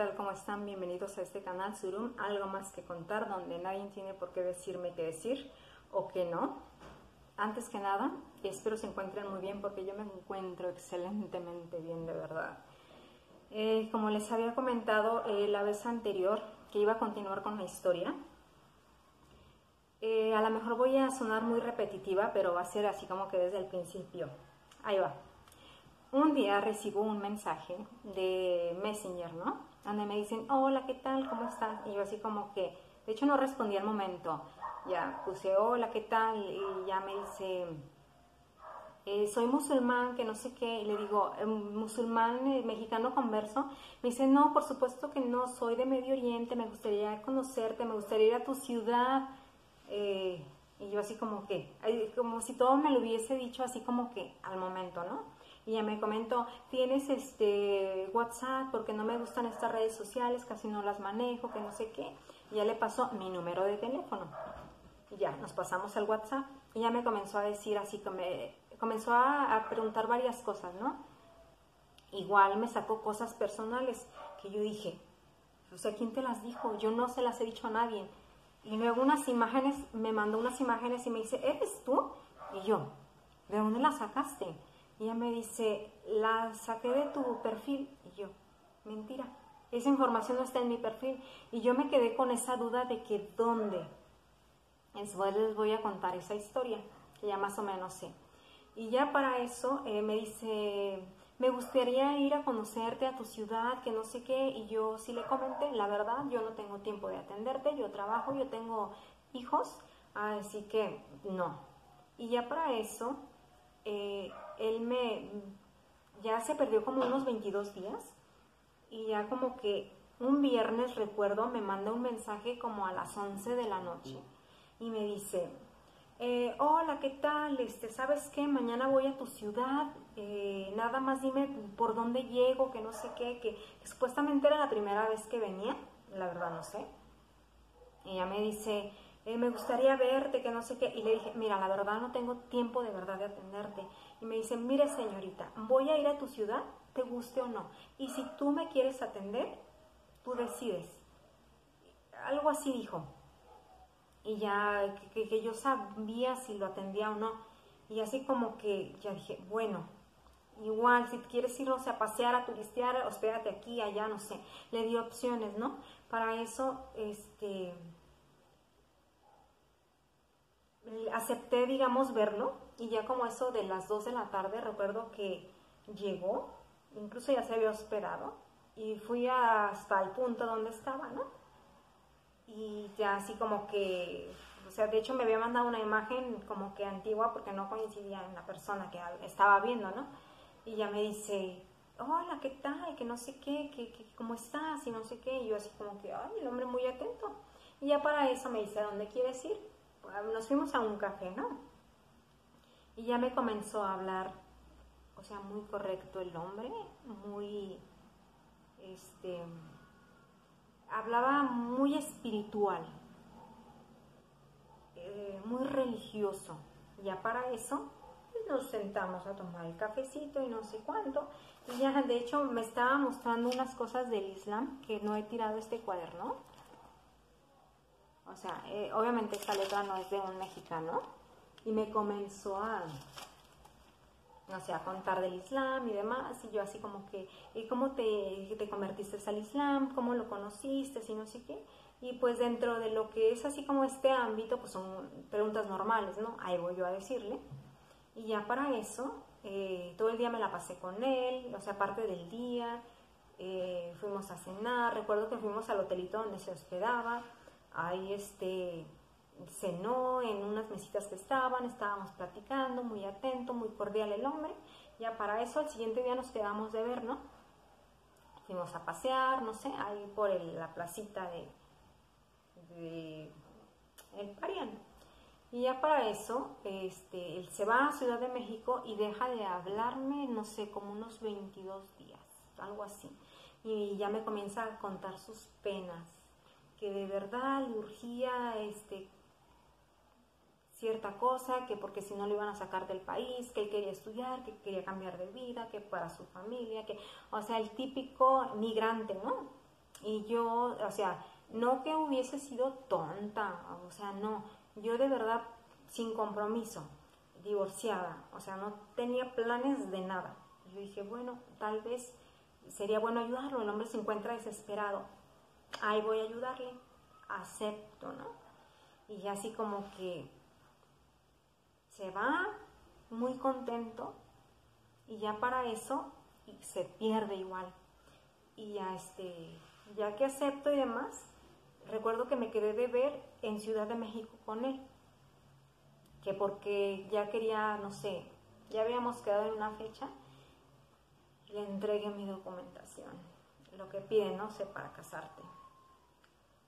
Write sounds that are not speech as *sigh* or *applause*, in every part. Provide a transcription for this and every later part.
tal? ¿Cómo están? Bienvenidos a este canal Surum, algo más que contar, donde nadie tiene por qué decirme qué decir o qué no. Antes que nada, espero se encuentren muy bien porque yo me encuentro excelentemente bien, de verdad. Eh, como les había comentado eh, la vez anterior, que iba a continuar con la historia, eh, a lo mejor voy a sonar muy repetitiva, pero va a ser así como que desde el principio. Ahí va un día recibo un mensaje de Messenger, ¿no? Donde me dicen, hola, ¿qué tal? ¿Cómo estás? Y yo así como que, de hecho no respondí al momento. Ya puse, hola, ¿qué tal? Y ya me dice, eh, soy musulmán, que no sé qué. Y le digo, eh, musulmán eh, mexicano converso. Me dice, no, por supuesto que no, soy de Medio Oriente, me gustaría conocerte, me gustaría ir a tu ciudad. y yo así como que, como si todo me lo hubiese dicho así como que al momento, ¿no? Y ya me comentó, tienes este WhatsApp porque no me gustan estas redes sociales, casi no las manejo, que no sé qué. Y ya le pasó mi número de teléfono. Y ya, nos pasamos al WhatsApp. Y ya me comenzó a decir así, me, comenzó a, a preguntar varias cosas, ¿no? Igual me sacó cosas personales que yo dije, o sea, ¿quién te las dijo? Yo no se las he dicho a nadie. Y luego unas imágenes, me mandó unas imágenes y me dice, ¿eres tú? Y yo, ¿de dónde las sacaste? Y ella me dice, la saqué de tu perfil. Y yo, mentira, esa información no está en mi perfil. Y yo me quedé con esa duda de que dónde. Después les voy a contar esa historia, que ya más o menos sé. Y ya para eso eh, me dice, me gustaría ir a conocerte a tu ciudad, que no sé qué. Y yo sí le comenté, la verdad, yo no tengo tiempo de atenderte, yo trabajo, yo tengo hijos, así que no. Y ya para eso eh, él me, ya se perdió como unos 22 días y ya como que un viernes, recuerdo, me manda un mensaje como a las 11 de la noche y me dice, eh, hola, ¿qué tal? Este, ¿Sabes qué? Mañana voy a tu ciudad, eh, nada más dime por dónde llego, que no sé qué, que, supuestamente era la primera vez que venía, la verdad no sé. Ella me dice, eh, me gustaría verte, que no sé qué. Y le dije, mira, la verdad no tengo tiempo de verdad de atenderte. Y me dice, mire señorita, voy a ir a tu ciudad, te guste o no. Y si tú me quieres atender, tú decides. Algo así dijo. Y ya que, yo sabía si lo atendía o no. Y así como que ya dije, bueno, igual si quieres ir, a pasear, a turistear, hospédate aquí, allá, no sé. Le di opciones, ¿no? Para eso, este acepté, digamos, verlo y ya como eso de las 2 de la tarde recuerdo que llegó, incluso ya se había hospedado y fui hasta el punto donde estaba, ¿no? Y ya así como que, o sea, de hecho me había mandado una imagen como que antigua porque no coincidía en la persona que estaba viendo, ¿no? Y ya me dice, hola, ¿qué tal? Que no sé qué, que, que, ¿cómo estás? Y no sé qué. Y yo así como que, ay, el hombre muy atento. Y ya para eso me dice, ¿a dónde quieres ir? Nos fuimos a un café, ¿no? Y ya me comenzó a hablar, o sea, muy correcto el hombre, muy, este, hablaba muy espiritual, eh, muy religioso. Ya para eso pues, nos sentamos a tomar el cafecito y no sé cuánto. Y ya, de hecho, me estaba mostrando unas cosas del Islam que no he tirado este cuaderno o sea, eh, obviamente esta letra no es de un mexicano. Y me comenzó a, no sé, a contar del Islam y demás. Y yo así como que, ¿y cómo te, te convertiste al Islam? ¿Cómo lo conociste? Y no sé qué. Y pues dentro de lo que es así como este ámbito, pues son preguntas normales, ¿no? Ahí voy yo a decirle. Y ya para eso, eh, todo el día me la pasé con él, o sea, parte del día, eh, fuimos a cenar, recuerdo que fuimos al hotelito donde se hospedaba, ahí este, cenó en unas mesitas que estaban, estábamos platicando, muy atento, muy cordial el hombre. Ya para eso, el siguiente día nos quedamos de ver, ¿no? Fuimos a pasear, no sé, ahí por la placita de, de el Parián. Y ya para eso, este, él se va a Ciudad de México y deja de hablarme, no sé, como unos 22 días, algo así. Y ya me comienza a contar sus penas, que de verdad le urgía este, cierta cosa, que porque si no lo iban a sacar del país, que él quería estudiar, que quería cambiar de vida, que para su familia, que, o sea, el típico migrante, ¿no? Y yo, o sea, no que hubiese sido tonta, o sea, no, yo de verdad sin compromiso, divorciada, o sea, no tenía planes de nada. Yo dije, bueno, tal vez sería bueno ayudarlo, el hombre se encuentra desesperado, ahí voy a ayudarle, acepto, ¿no? Y así como que se va muy contento y ya para eso se pierde igual. Y ya este, ya que acepto y demás, recuerdo que me quedé de ver en Ciudad de México con él. Que porque ya quería, no sé, ya habíamos quedado en una fecha, le entregué mi documentación, lo que piden, no sé, para casarte.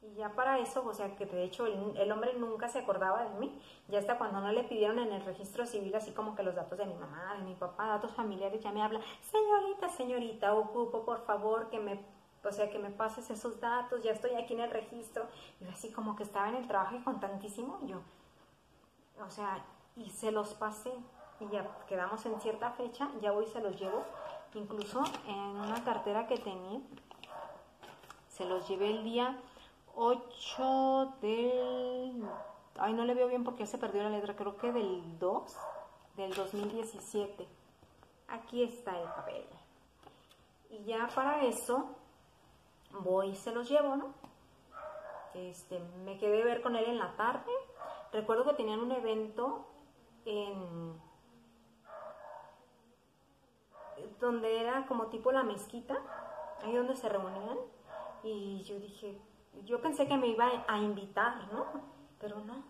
Y ya para eso, o sea, que de hecho el, hombre nunca se acordaba de mí, ya hasta cuando no le pidieron en el registro civil, así como que los datos de mi mamá, de mi papá, datos familiares, ya me habla, señorita, señorita, ocupo por favor que me, o sea, que me pases esos datos, ya estoy aquí en el registro. Y así como que estaba en el trabajo y con tantísimo, yo, o sea, y se los pasé, y ya quedamos en cierta fecha, ya voy y se los llevo, incluso en una cartera que tenía, se los llevé el día 8 del... Ay, no le veo bien porque se perdió la letra, creo que del 2 del 2017. Aquí está el papel. Y ya para eso voy y se los llevo, ¿no? Este, me quedé a ver con él en la tarde. Recuerdo que tenían un evento en donde era como tipo la mezquita, ahí donde se reunían. Y yo dije, yo pensé que me iba a invitar, ¿no? Pero no.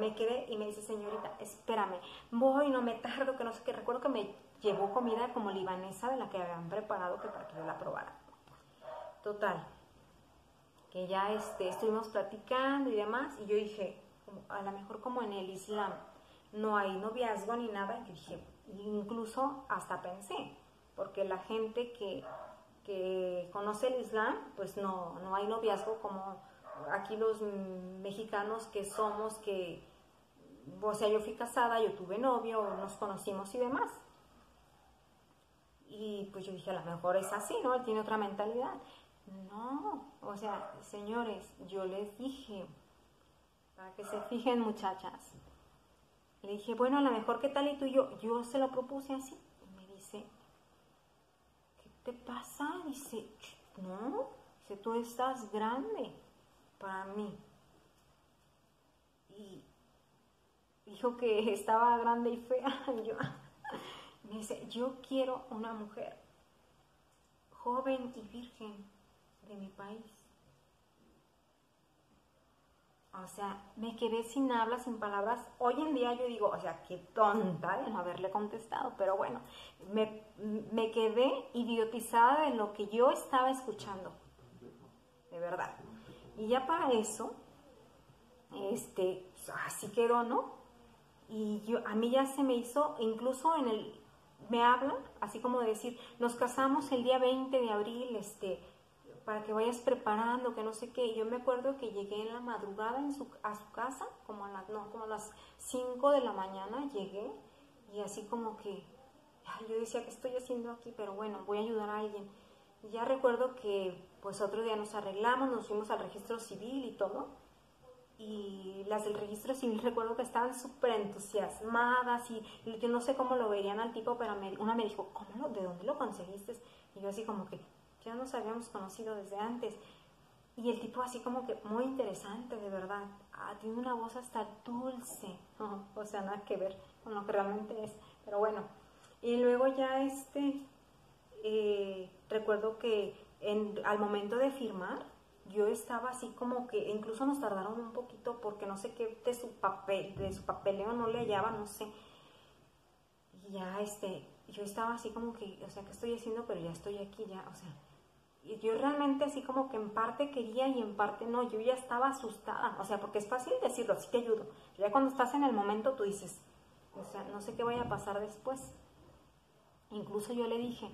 Me quedé y me dice, señorita, espérame, voy, no me tardo, que no sé qué. Recuerdo que me llevó comida como libanesa de la que habían preparado que para que yo la probara. Total, que ya este, estuvimos platicando y demás, y yo dije, a lo mejor como en el Islam no hay noviazgo ni nada, yo dije, incluso hasta pensé, porque la gente que que conoce el Islam, pues no, no hay noviazgo como aquí los mexicanos que somos, que, o sea, yo fui casada, yo tuve novio, nos conocimos y demás. Y pues yo dije, a lo mejor es así, ¿no? Él tiene otra mentalidad. No, o sea, señores, yo les dije, para que se fijen muchachas, le dije, bueno, a lo mejor qué tal y tú y yo, yo se lo propuse así. Y te pasa? Dice, no, dice, tú estás grande para mí. Y dijo que *laughs* estaba grande y fea. *laughs* Yo, me dice, yo quiero una mujer joven y virgen de mi país. O sea, me quedé sin habla, sin palabras. Hoy en día yo digo, o sea, qué tonta de no haberle contestado, pero bueno, me, me quedé idiotizada de lo que yo estaba escuchando, de verdad. Y ya para eso, este, así quedó, ¿no? Y yo, a mí ya se me hizo, incluso en el, me hablan, así como de decir, nos casamos el día 20 de abril, este, para que vayas preparando, que no sé qué. yo me acuerdo que llegué en la madrugada a su casa, como a, las, no, como a las 5 de la mañana llegué y así como que yo decía, ¿qué estoy haciendo aquí? Pero bueno, voy a ayudar a alguien. Y ya recuerdo que pues otro día nos arreglamos, nos fuimos al registro civil y todo. Y las del registro civil *laughs* recuerdo que estaban súper entusiasmadas y, yo no sé cómo lo verían al tipo, pero una me dijo, ¿cómo lo, ¿de dónde lo conseguiste? Y yo así como que, ya nos habíamos conocido desde antes. Y el tipo así como que muy interesante, de verdad. Ah, tiene una voz hasta dulce. *laughs* o sea, nada que ver con lo que realmente es. Pero bueno. Y luego ya este, eh, recuerdo que en, al momento de firmar, yo estaba así como que, incluso nos tardaron un poquito porque no sé qué de su papel, de su papeleo no le hallaba, no sé. Y ya este, yo estaba así como que, o sea, ¿qué estoy haciendo? Pero ya estoy aquí, ya, o sea, yo realmente así como que en parte quería y en parte no, yo ya estaba asustada, o sea, porque es fácil decirlo, así te ayudo. Ya cuando estás en el momento tú dices, o sea, no sé qué vaya a pasar después. Incluso yo le dije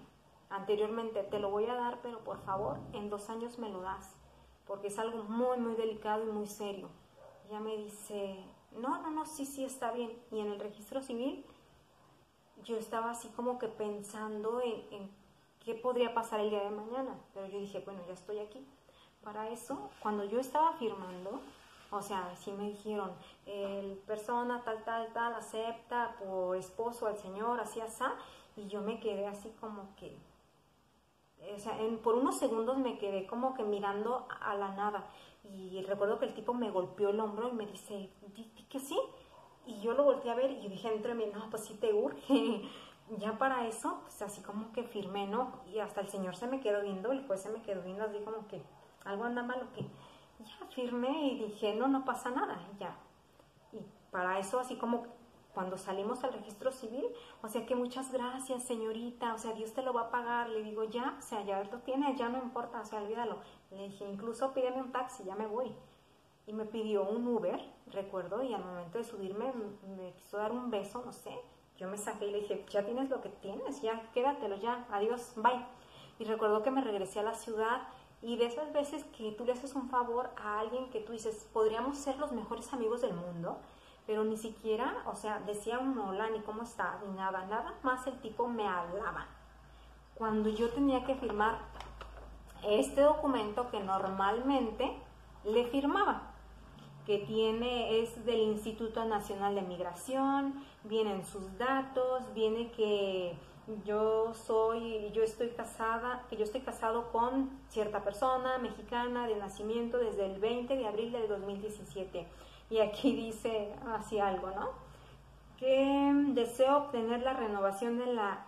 anteriormente, te lo voy a dar, pero por favor, en dos años me lo das, porque es algo muy, muy delicado y muy serio. ella me dice, no, no, no, sí, sí, está bien. Y en el registro civil yo estaba así como que pensando en, en qué podría pasar el día de mañana. Pero yo dije, bueno, ya estoy aquí. para eso, cuando yo estaba firmando, o sea, sí me dijeron, el persona tal, tal, tal, acepta por esposo al Señor, así, así, y yo me quedé así como que, o sea, por unos segundos me quedé como que mirando a la nada. Y recuerdo que el tipo me golpeó el hombro y me dice, ¿di que sí? Y yo lo volteé a ver y dije entre mí, no, pues sí te urge. Ya para eso, pues así como que firmé, ¿no? Y hasta el señor se me quedó viendo, el juez se me quedó viendo así como que algo anda malo que ya firmé y dije, no, no pasa nada, ya. Y para eso así como cuando salimos al registro civil, o sea que muchas gracias señorita, o sea Dios te lo va a pagar, le digo ya, o sea ya lo tiene, ya no importa, o sea olvídalo. Le dije, incluso pídeme un taxi, ya me voy. Y me pidió un Uber, recuerdo, y al momento de subirme me quiso dar un beso, no sé, yo me saqué y le dije, ya tienes lo que tienes, ya quédatelo, ya, adiós, bye. Y recuerdo que me regresé a la ciudad y de esas veces que tú le haces un favor a alguien que tú dices, podríamos ser los mejores amigos del mundo, pero ni siquiera, o sea, decía un hola, ni cómo está, ni nada, nada más el tipo me hablaba. Cuando yo tenía que firmar este documento que normalmente le firmaba, que tiene, es del Instituto Nacional de Migración, vienen sus datos, viene que yo soy, yo estoy casada, que yo estoy casado con cierta persona mexicana de nacimiento desde el 20 de abril del 2017 y aquí *laughs* dice así algo, ¿no? Que deseo obtener la renovación de la,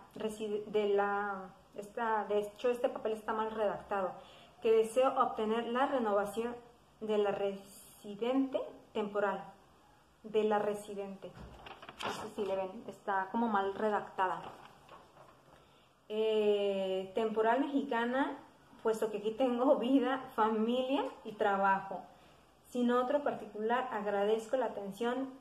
de la, esta, de hecho este papel está mal redactado, que deseo obtener la renovación de la residente temporal, de la residente. No sé le ven, está como mal redactada. Eh, temporal mexicana, puesto que aquí tengo vida, familia y trabajo sin otro particular, agradezco la atención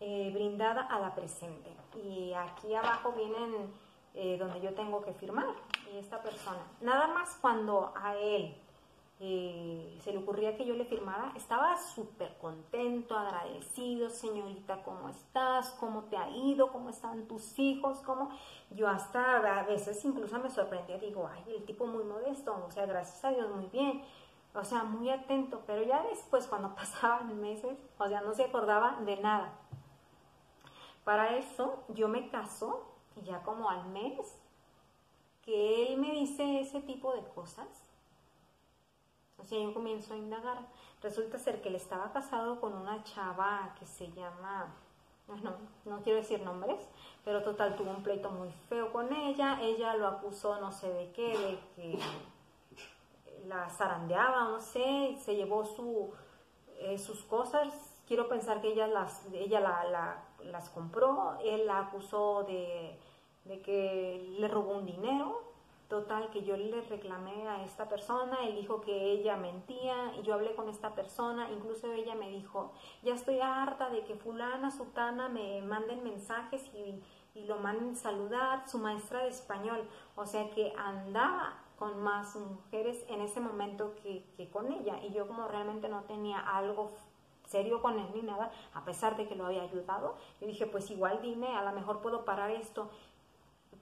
eh, brindada a la presente. Y aquí abajo vienen eh, donde yo tengo que firmar, y esta persona. Nada más cuando a él eh, se le ocurría que yo le firmara, estaba súper contento, agradecido, señorita, ¿cómo estás? ¿Cómo te ha ido? ¿Cómo están tus hijos? ¿Cómo? Yo hasta a veces incluso me sorprendía, digo, ay, el tipo muy modesto, o sea, gracias a Dios, muy bien o sea, muy atento, pero ya después cuando *laughs* pasaban meses, o sea, no se acordaba de nada. Para eso yo me caso y ya como al mes que él me dice ese tipo de cosas, sea, yo comienzo a indagar. Resulta ser que él estaba casado con una chava que se llama, no, no quiero decir nombres, pero total tuvo un pleito muy feo con ella, ella lo acusó no sé de qué, de que la zarandeaba, no sé, se llevó su, eh, sus cosas. Quiero pensar que ella las, ella las compró, él la acusó de, de que le robó un dinero. Total, que yo le reclamé a esta persona, él dijo que ella mentía, y yo hablé con esta persona, incluso ella me dijo, ya estoy harta de que fulana, sutana me manden mensajes y, y lo manden saludar, su maestra de español, o sea que andaba con más mujeres en ese momento que, con ella. Y yo como realmente no tenía algo serio con él ni nada, a pesar de que lo había ayudado, yo dije, pues igual dime, a lo mejor puedo parar esto.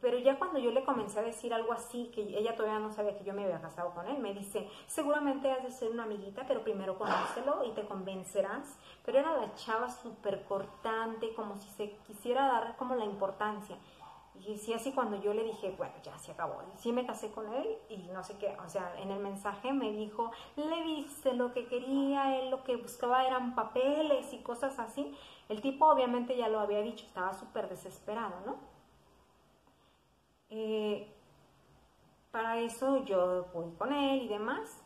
Pero ya cuando yo le comencé a decir algo así, que ella todavía no sabía que yo me había casado con él, me dice, seguramente has de ser una amiguita, pero primero conócelo y te convencerás. Pero era la chava súper cortante, como si se quisiera dar como la importancia. Y sí, así cuando yo le dije, bueno, ya se acabó. Y sí me casé con él y no sé qué, o sea, en el mensaje me dijo, le dije lo que quería, él lo que buscaba eran papeles y cosas así. El tipo obviamente ya lo había dicho, estaba súper desesperado, ¿no? Eh, para eso yo fui con él y demás.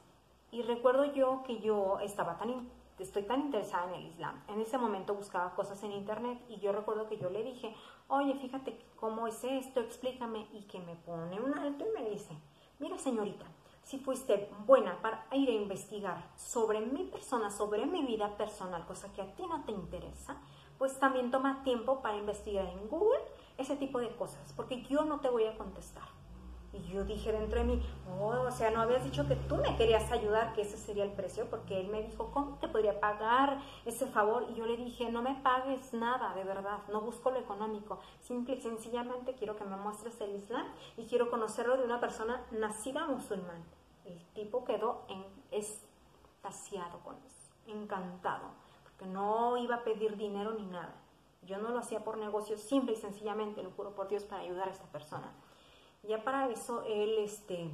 Y recuerdo yo que yo estaba tan estoy tan interesada en el Islam. En ese momento buscaba cosas en internet y yo recuerdo que yo le dije, oye, fíjate cómo es esto, explícame, y que me pone un alto y me dice, mira señorita, si fuiste buena para ir a investigar sobre mi persona, sobre mi vida personal, cosa que a ti no te interesa, pues también toma tiempo para investigar en Google ese tipo de cosas, porque yo no te voy a contestar. Y yo dije dentro de mí, oh, o sea, no habías dicho que tú me querías ayudar, que ese sería el precio, porque él me dijo, ¿cómo te podría pagar ese favor? Y yo le dije, no me pagues nada, de verdad, no busco lo económico, simple y sencillamente quiero que me muestres el Islam y quiero conocerlo de una persona nacida musulmán. El tipo quedó en, es, extasiado con eso, encantado, porque no iba a pedir dinero ni nada. Yo no lo hacía por negocio, simple y sencillamente, lo juro por Dios, para ayudar a esta persona. Ya para eso él este,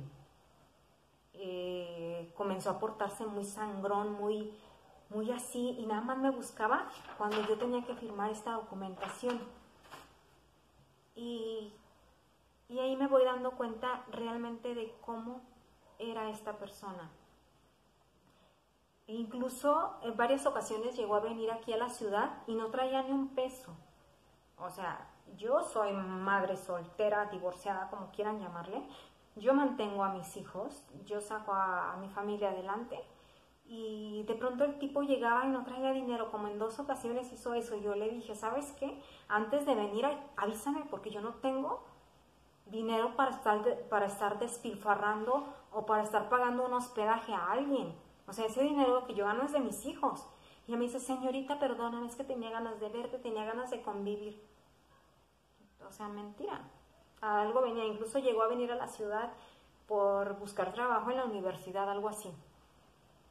eh, comenzó a portarse muy sangrón, muy, muy así, y nada más me buscaba cuando yo tenía que firmar esta documentación. Y, y ahí me voy dando cuenta realmente de cómo era esta persona. Incluso en varias ocasiones llegó a venir aquí a la ciudad y no traía ni un peso. O sea, yo soy madre soltera, divorciada, como quieran llamarle. Yo mantengo a mis hijos, yo saco a, mi familia adelante. Y de pronto el tipo llegaba y no traía dinero, como en dos ocasiones hizo eso. Yo le dije, ¿sabes qué? Antes de venir, avísame porque yo no tengo dinero para estar, para estar despilfarrando o para estar pagando un hospedaje a alguien. O sea, ese dinero que yo gano es de mis hijos. Y ella me dice, señorita, perdóname, es que tenía ganas de verte, tenía ganas de convivir. O sea, mentira. Algo venía, incluso llegó a venir a la ciudad por buscar trabajo en la universidad, algo así.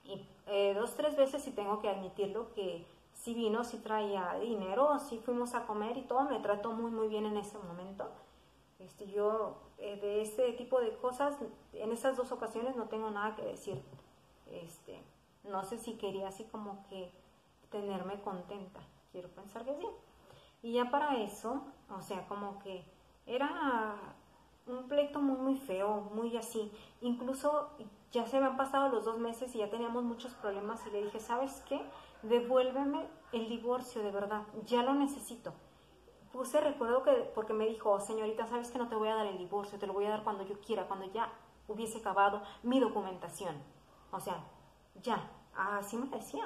Y eh, dos, tres veces, si tengo que admitirlo, que sí vino, sí traía dinero, sí fuimos a comer y todo, me trató muy, muy bien en ese momento. Este, yo eh, de este tipo de cosas, en esas dos ocasiones no tengo nada que decir. Este, no sé si quería así como que tenerme contenta. Quiero pensar que sí. Y ya para eso, o sea, como que era un pleito muy, muy feo, muy así. Incluso ya se me han pasado los dos meses y ya teníamos muchos problemas y le dije, ¿sabes qué? Devuélveme el divorcio, de verdad, ya lo necesito. Puse, recuerdo que, porque me dijo, señorita, ¿sabes que no te voy a dar el divorcio? Te lo voy a dar cuando yo quiera, cuando ya hubiese acabado mi documentación. O sea, ya, así me decía.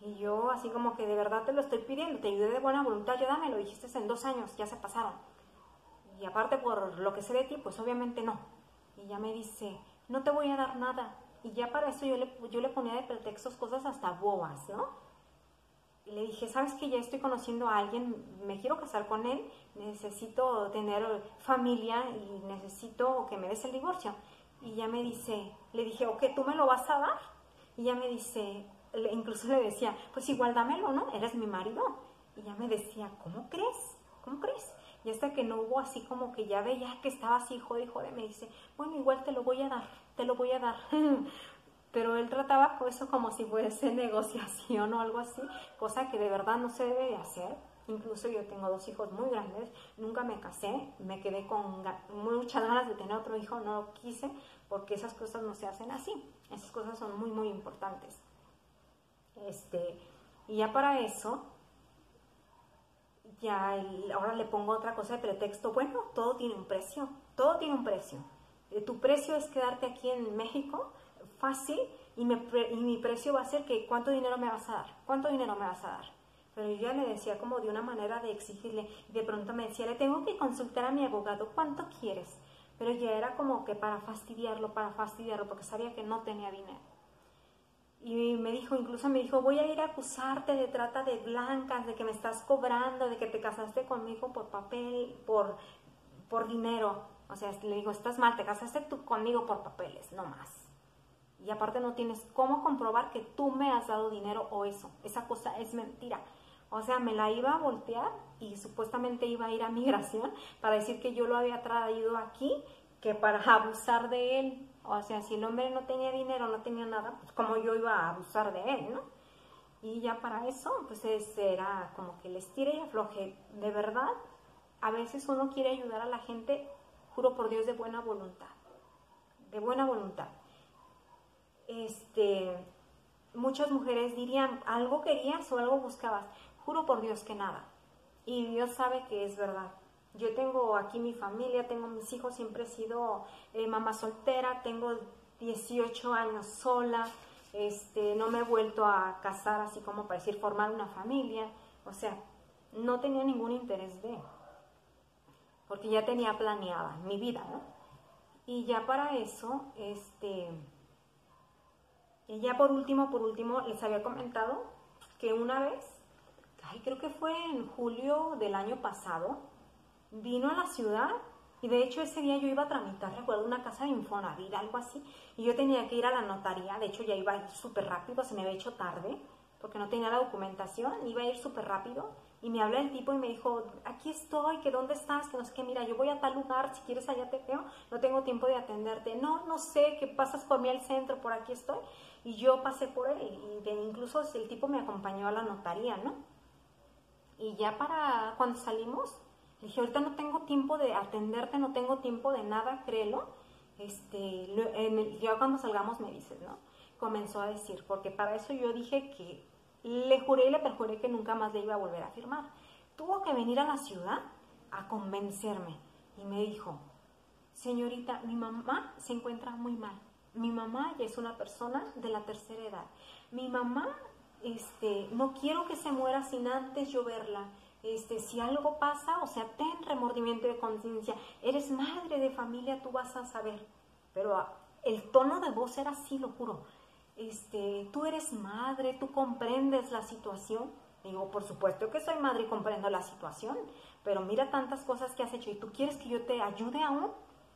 Y yo así como que de verdad te lo estoy pidiendo, te ayudé de buena voluntad, ya dámelo, dijiste en dos años, ya se pasaron. Y aparte por lo que sé de ti, pues obviamente no. Y ya me dice, no te voy a dar nada. Y ya para eso yo le, yo le ponía de pretextos cosas hasta bobas, ¿no? Y le dije, ¿sabes que ya estoy conociendo a alguien? Me quiero casar con él, necesito tener familia y necesito que me des el divorcio. Y ya me dice, le dije, ok, ¿tú me lo vas a dar? Y ya me dice, incluso le decía, pues igual dámelo, ¿no? Eres mi marido. Y ya me decía, ¿cómo crees? ¿Cómo crees? Y hasta que no hubo así como que ya veía que estaba así, jode, jode, me dice, bueno, igual te lo voy a dar, te lo voy a dar. *laughs* Pero él trataba eso como si fuese *laughs* negociación o algo así, cosa que de verdad no se debe de hacer. Incluso yo tengo dos hijos muy grandes, nunca me casé, me quedé con muchas ganas de tener otro hijo, no lo quise, porque esas cosas no se hacen así. Esas cosas son muy, muy importantes. Este, y ya para eso, ya ahora le pongo otra cosa de pretexto. Bueno, todo tiene un precio, todo tiene un precio. Eh, tu precio es quedarte aquí en México fácil y, y mi precio va a ser que cuánto dinero me vas a dar, cuánto dinero me vas a dar. Pero yo ya le decía como de una manera de exigirle. De pronto me decía, le tengo que consultar a mi abogado, ¿cuánto quieres? Pero ya era como que para fastidiarlo, para fastidiarlo, porque sabía que no tenía dinero. Y me dijo, incluso me dijo, voy a ir a acusarte de trata de blancas, de que me estás cobrando, de que te casaste conmigo por papel, por, por dinero. O sea, le digo, estás mal, te casaste tú conmigo por papeles, no más. Y aparte no tienes cómo comprobar que tú me has dado dinero o eso. Esa cosa es mentira. O sea, me la iba a voltear y supuestamente iba a ir a migración para decir que yo lo había traído aquí, que para abusar de él. O sea, si el hombre no tenía dinero, no tenía nada, pues como yo iba a abusar de él, ¿no? Y ya para eso, pues era como que les tire y afloje. De verdad, a veces uno quiere ayudar a la gente, juro por Dios, de buena voluntad. De buena voluntad. Este, muchas mujeres dirían, algo querías o algo buscabas. Juro por Dios que nada. Y Dios sabe que es verdad. Yo tengo aquí mi familia, tengo mis hijos, siempre he sido eh, mamá soltera, tengo 18 años sola, este, no me he vuelto a casar así como para decir formar una familia, o sea, no tenía ningún interés de, porque ya tenía planeada mi vida, ¿no? Y ya para eso, este, y ya por último, por último, les había comentado que una vez creo que fue en julio del año pasado, vino a la ciudad Y de hecho ese día yo iba a tramitar, recuerdo, una casa de Infonavit, algo así, y yo tenía que ir a la notaría, de hecho ya iba súper rápido, se me había hecho tarde, porque no tenía la documentación, iba a ir súper rápido, y me habló el tipo y me dijo, aquí estoy, que dónde estás, que no sé qué, mira, yo voy a tal lugar, si quieres allá te veo, no tengo tiempo de atenderte, no, no sé, que pasas por mí al centro, por aquí estoy, y yo pasé por él, y incluso el tipo me acompañó a la notaría, ¿no? Y ya para cuando salimos, le dije, ahorita no tengo tiempo de atenderte, no tengo tiempo de nada, créelo. Este, eh, ya cuando salgamos me dices, ¿no? Comenzó a decir, porque para eso yo dije que le juré y le perjuré que nunca más le iba a volver a firmar. Tuvo que venir a la ciudad a convencerme y me dijo, señorita, mi mamá se encuentra muy mal. Mi mamá ya es una persona de la tercera edad. Mi mamá, este, no quiero que se muera sin antes yo verla este, si algo pasa, o sea, ten remordimiento de conciencia, eres madre de familia, tú vas a saber. Pero ah, el tono de voz era así, lo juro. Este, tú eres madre, tú comprendes la situación. Digo, por supuesto que soy madre y comprendo la situación, pero mira tantas cosas que has hecho y tú quieres que yo te ayude aún.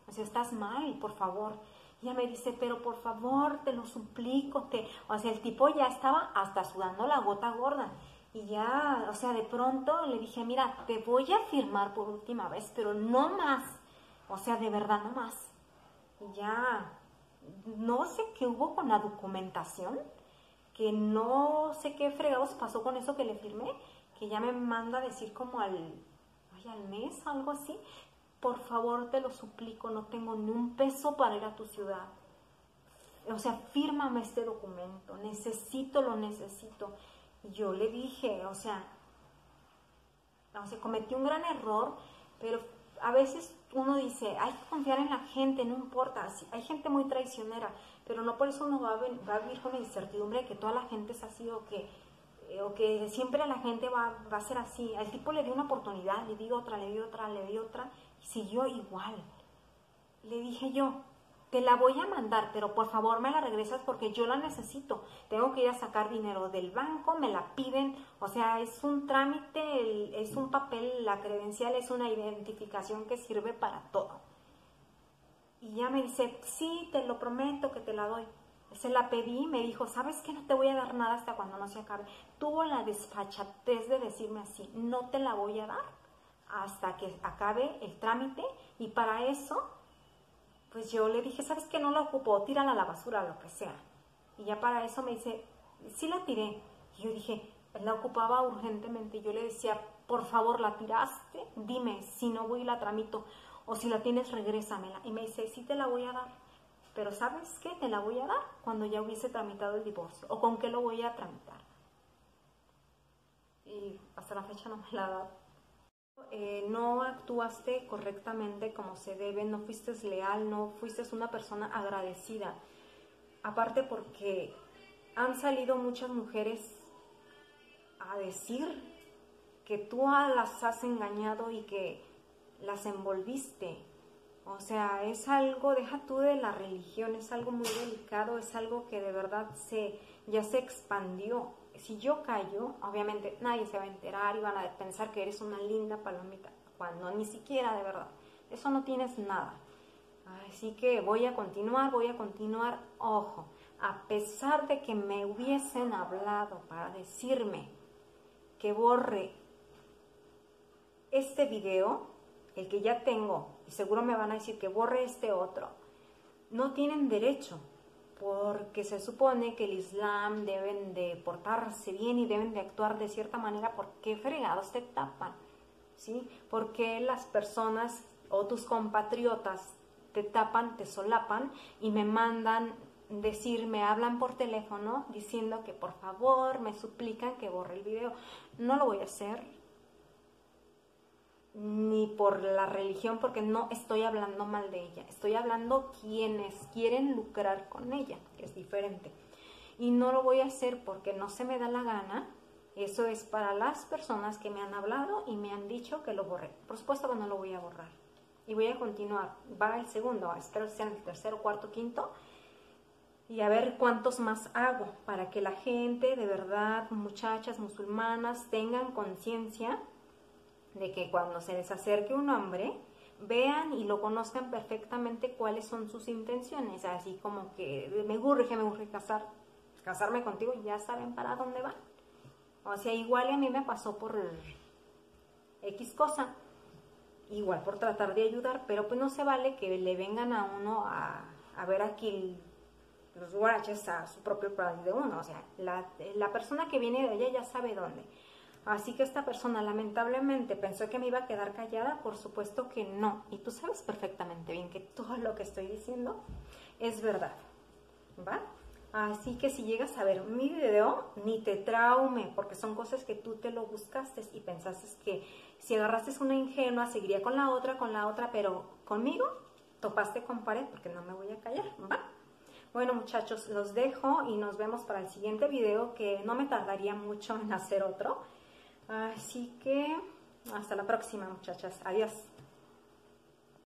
O estás mal, por favor. Ella me dice, pero por favor, te lo suplico. Te... O sea, el tipo ya estaba hasta sudando la gota gorda. Y ya, o sea, de pronto le dije, mira, te voy a firmar por última vez, pero no más. O sea, de verdad, no más. Y ya, no sé qué hubo con la documentación, que no sé qué fregados pasó con eso que le firmé, que ya me manda a decir como al, ay, al mes, algo así. Por favor, te lo suplico, no tengo ni un peso para ir a tu ciudad. O sea, fírmame este documento, necesito, lo necesito. Y yo le dije, o sea, o sea, cometí un gran error, pero a veces uno dice, hay que confiar en la gente, no importa, hay gente muy traicionera, pero no por eso uno va a, vivir con la incertidumbre de que toda la gente es así o que, eh, o que siempre la gente va, va, a ser así. Al tipo le di una oportunidad, le di otra, le di otra, le di otra, siguió igual. Le dije yo, te la voy a mandar, pero por favor me la regresas porque yo la necesito. Tengo que ir a sacar dinero del banco, me la piden, o sea, es un trámite, es un papel, la credencial es una identificación que sirve para todo. Y ya me dice, sí, te lo prometo que te la doy. Se la pedí, me dijo, ¿sabes que no te voy a dar nada hasta cuando no se acabe? Tuvo la desfachatez de decirme así, no te la voy a dar hasta que acabe el trámite y para eso pues yo le dije, ¿sabes qué? No la ocupo, tírala a la basura, lo que sea. Y ya para eso me dice, sí la tiré. Y yo dije, la ocupaba urgentemente. Yo le decía, por favor, ¿la tiraste? Dime, si no voy y la tramito. O si la tienes, regrésamela. Y me dice, sí te la voy a dar. Pero ¿sabes qué? Te la voy a dar cuando ya hubiese tramitado el divorcio. ¿O con qué lo voy a tramitar? Y hasta la fecha no me la ha dado. Eh, no actuaste correctamente como se debe, no fuiste leal, no fuiste una persona agradecida. Aparte porque han salido muchas mujeres a decir que tú las has engañado y que las envolviste. O sea, es algo, deja tú de la religión, es algo muy delicado, es algo que de verdad se, ya se expandió si yo callo, obviamente nadie se va a enterar y van a pensar que eres una linda palomita, cuando ni siquiera de verdad. Eso no tienes nada. Así que voy a continuar, voy a continuar. Ojo, a pesar de que me hubiesen hablado para decirme que borre este video, el que ya tengo, seguro me van a decir que borre este otro, no tienen derecho porque se supone que el Islam deben de portarse bien y deben de actuar de cierta manera, ¿por qué fregados te tapan? ¿Sí? Porque las personas o tus compatriotas te tapan, te solapan y me mandan decir, me hablan por teléfono diciendo que por favor me suplican que borre el video. No lo voy a hacer, ni por la religión, porque no estoy hablando mal de ella, estoy hablando quienes quieren lucrar con ella, que es diferente. Y no lo voy a hacer porque no se me da la gana, eso es para las personas que me han hablado y me han dicho que lo borré. Por supuesto que no lo voy a borrar. Y voy a continuar, va el segundo, espero que sea el tercero, cuarto, quinto, y a ver cuántos más hago para que la gente, de verdad, muchachas musulmanas, tengan conciencia de que cuando se les acerque un hombre, vean y lo conozcan perfectamente cuáles son sus intenciones, así como que me urge, me urge casar, casarme contigo, ya saben para dónde van. O sea, igual a mí me pasó por X cosa, igual por tratar de ayudar, pero pues no se vale que le vengan a uno a, ver aquí los guaraches a su propio país de uno, o sea, la, la persona que viene de allá ya sabe dónde. Así que esta persona lamentablemente pensó que me iba a quedar callada, por supuesto que no. Y tú sabes perfectamente bien que todo lo que estoy diciendo es verdad. ¿Va? Así que si llegas a ver mi video, ni te traume, porque son cosas que tú te lo buscaste y pensaste que si agarraste una ingenua, seguiría con la otra, con la otra, pero conmigo topaste con pared porque no me voy a callar, ¿va? Bueno muchachos, los dejo y nos vemos para el siguiente video que no me tardaría mucho en hacer otro. Así que hasta la próxima muchachas. Adiós.